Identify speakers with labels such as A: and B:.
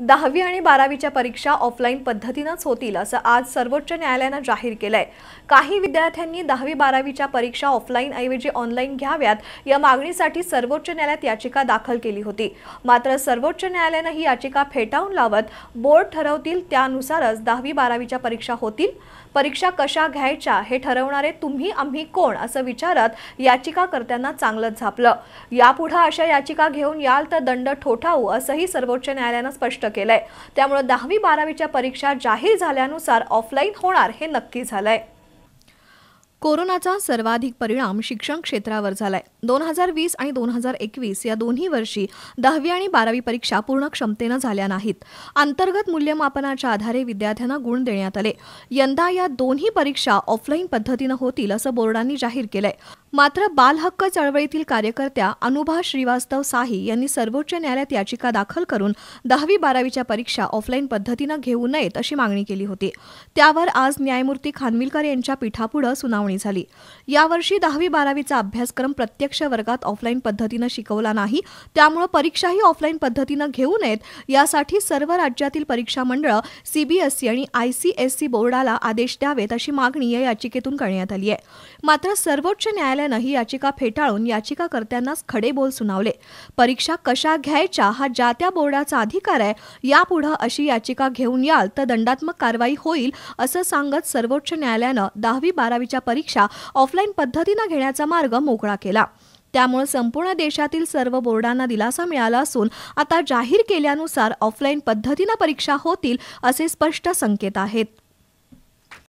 A: दहावी आणि बारावीच्या परीक्षा ऑफलाईन पद्धतीनंच होतील असं आज सर्वोच्च न्यायालयानं जाहीर केलंय. काही विद्यार्थ्यांनी दहावी बारावीच्या परीक्षा ऑफलाईन ऐवजी ऑनलाईन घ्याव्यात या मागणीसाठी सर्वोच्च न्यायालयात याचिका दाखल केली होती. मात्र सर्वोच्च न्यायालयानं ही याचिका फेटाळून लावत बोर्ड ठरवतील त्यानुसारच दहावी बारावीच्या परीक्षा होतील. परीक्षा कशा घ्यायच्या हे ठरवणारे तुम्ही आम्ही कोण असं विचारत याचिकाकर्त्यांना चांगलंच झापलं. यापुढे अशा याचिका घेऊन याल तर दंड ठोठावू असंही सर्वोच्च न्यायालयानं स्पष्ट केलंय. त्यामुळे दहावी बारावीच्या परीक्षा जाहीर झाल्यानुसार ऑफलाईन होणार हे नक्की झालंय. कोरोनाचा सर्वाधिक परिणाम शिक्षण क्षेत्रावर झालाय. दोन हजार वीस आणि दोन हजार एकवीस या दोन्ही वर्षी दहावी आणि बारावी परीक्षा पूर्ण क्षमतेनं झाल्या नाहीत. अंतर्गत मूल्यमापनाच्या आधारे विद्यार्थ्यांना गुण देण्यात आले. यंदा या दोन्ही परीक्षा ऑफलाईन पद्धतीनं होतील असं बोर्डांनी जाहीर केलंय. मात्र बालहक्क चळवळीतील कार्यकर्त्या अनुभा श्रीवास्तव साही यांनी सर्वोच्च न्यायालयात याचिका दाखल करून दहावी बारावीच्या परीक्षा ऑफलाईन पद्धतीनं घेऊ नयेत अशी मागणी केली होती. त्यावर आज न्यायमूर्ती खानविलकर यांच्या पीठापुढं सुनावणी झाली. यावर्षी दहावी बारावीचा अभ्यासक्रम प्रत्यक्ष वर्गात ऑफलाईन पद्धतीनं शिकवला नाही त्यामुळे परीक्षाही ऑफलाईन पद्धतीनं घेऊ नयेत यासाठी सर्व राज्यातील परीक्षा मंडळं सीबीएसई आणि आयसीएसई बोर्डाला आदेश द्यावेत अशी मागणी या याचिकेतून करण्यात आली आहे. मात्र सर्वोच्च न्यायालयानं ही याचिका फेटाळून याचिकाकर्त्यांनाच खडे बोल सुनावले. परीक्षा कशा घ्यायच्या हा ज्या त्या बोर्डाचा अधिकार आहे यापुढं अशी याचिका घेऊन याल तर दंडात्मक कारवाई होईल असं सांगत सर्वोच्च न्यायालयानं दहावी बारावीच्या परीक्षा ऑफलाईन पद्धतीनं घेण्याचा मार्ग मोकळा केला. त्यामुळे संपूर्ण देशातील सर्व बोर्डांना दिलासा मिळाला असून आता जाहीर केल्यानुसार ऑफलाईन पद्धतीनं परीक्षा होतील असे स्पष्ट संकेत आहेत.